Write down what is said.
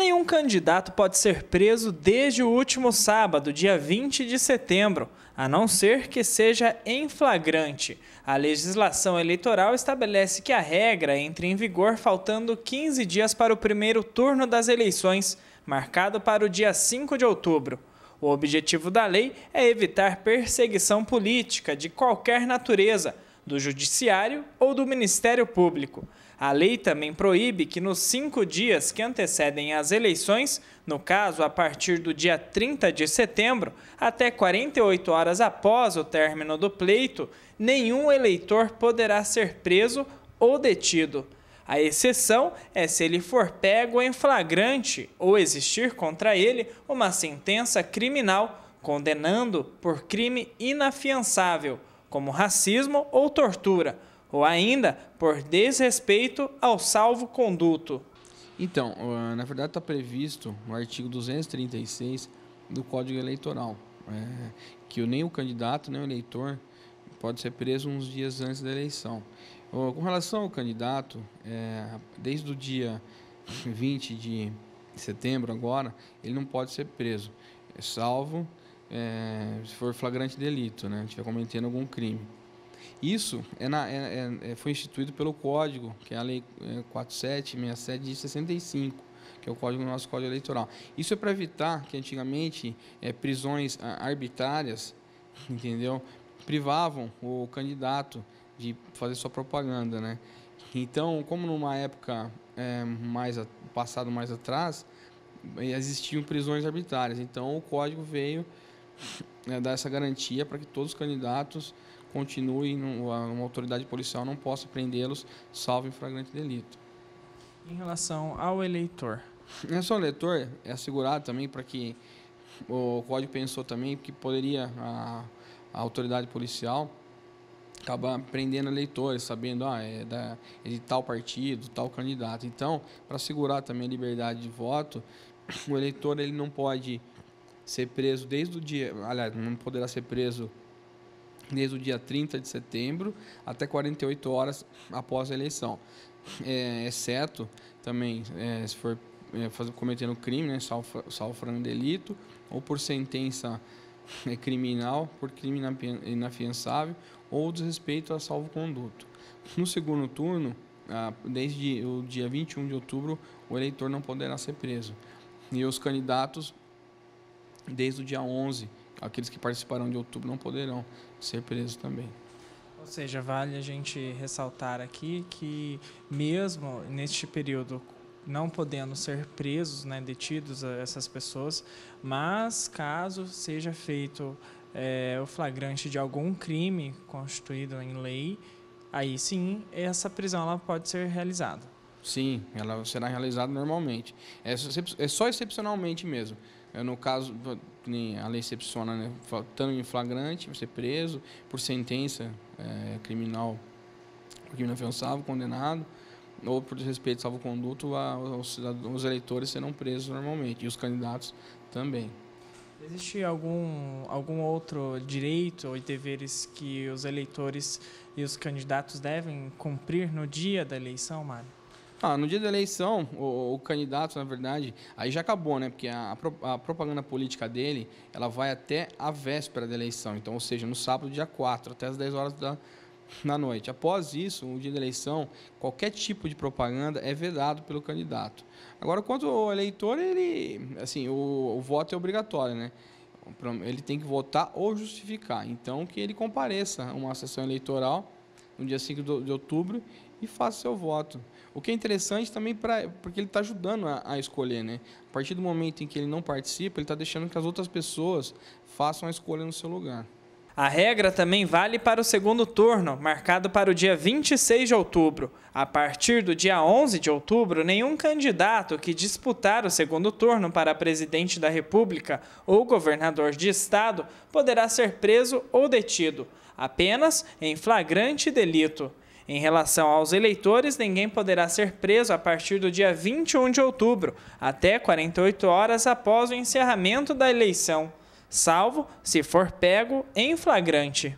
Nenhum candidato pode ser preso desde o último sábado, dia 20 de setembro, a não ser que seja em flagrante. A legislação eleitoral estabelece que a regra entre em vigor faltando 15 dias para o primeiro turno das eleições, marcado para o dia 5 de outubro. O objetivo da lei é evitar perseguição política de qualquer natureza, do Judiciário ou do Ministério Público. A lei também proíbe que nos cinco dias que antecedem as eleições, no caso a partir do dia 30 de setembro até 48 horas após o término do pleito, nenhum eleitor poderá ser preso ou detido. A exceção é se ele for pego em flagrante ou existir contra ele uma sentença criminal condenando por crime inafiançável, como racismo ou tortura ou ainda por desrespeito ao salvo-conduto. Então, na verdade está previsto no artigo 236 do Código Eleitoral, é, que nem o candidato nem o eleitor pode ser preso uns dias antes da eleição. Com relação ao candidato, é, desde o dia 20 de setembro agora, ele não pode ser preso, salvo é, se for flagrante delito, né, estiver cometendo algum crime. Isso é na, é, é, é, foi instituído pelo Código, que é a Lei 4767 é, de 65, que é o código nosso Código Eleitoral. Isso é para evitar que antigamente é, prisões arbitrárias, entendeu, privavam o candidato de fazer sua propaganda, né? Então, como numa época é, mais a, passado mais atrás existiam prisões arbitrárias, então o código veio né, dar essa garantia para que todos os candidatos continue, uma autoridade policial não possa prendê-los, salvo em flagrante delito. Em relação ao eleitor? Relação ao eleitor, é assegurado também para que o Código pensou também que poderia a, a autoridade policial acabar prendendo eleitores, sabendo ah, é, da, é de tal partido, tal candidato. Então, para assegurar também a liberdade de voto, o eleitor ele não pode ser preso desde o dia, aliás, não poderá ser preso desde o dia 30 de setembro até 48 horas após a eleição. É, exceto também é, se for é, fazer, cometendo crime, né, salvo delito, ou por sentença é, criminal, por crime inafiançável, ou desrespeito a salvo-conduto. No segundo turno, ah, desde o dia 21 de outubro, o eleitor não poderá ser preso. E os candidatos, desde o dia 11 aqueles que participarão de outubro não poderão ser presos também. Ou seja, vale a gente ressaltar aqui que mesmo neste período não podendo ser presos, né, detidos essas pessoas, mas caso seja feito é, o flagrante de algum crime constituído em lei, aí sim essa prisão ela pode ser realizada. Sim, ela será realizada normalmente. É, é só excepcionalmente mesmo. É, no caso, a lei excepciona, né? Faltando em flagrante, você preso por sentença é, criminal, crime afiançável, condenado, ou por desrespeito salvo-conduto, os, os eleitores serão presos normalmente, e os candidatos também. Existe algum, algum outro direito ou deveres que os eleitores e os candidatos devem cumprir no dia da eleição, Mário? Ah, no dia da eleição, o, o, candidato, na verdade, aí já acabou, né? Porque a, a, propaganda política dele, ela vai até a véspera da eleição. Então, ou seja, no sábado, dia 4, até as 10 horas da, da noite. Após isso, o dia da eleição, qualquer tipo de propaganda é vedado pelo candidato. Agora, quanto ao eleitor, ele, assim, o, o voto é obrigatório, né? Ele tem que votar ou justificar. Então, que ele compareça a uma sessão eleitoral no dia 5 de outubro e faça seu voto. O que é interessante também pra, porque ele está ajudando a, a, escolher, né? A partir do momento em que ele não participa, ele está deixando que as outras pessoas façam a escolha no seu lugar. A regra também vale para o segundo turno, marcado para o dia 26 de outubro. A partir do dia 11 de outubro, nenhum candidato que disputar o segundo turno para presidente da República ou governador de estado poderá ser preso ou detido, apenas em flagrante delito. Em relação aos eleitores, ninguém poderá ser preso a partir do dia 21 de outubro, até 48 horas após o encerramento da eleição, salvo se for pego em flagrante.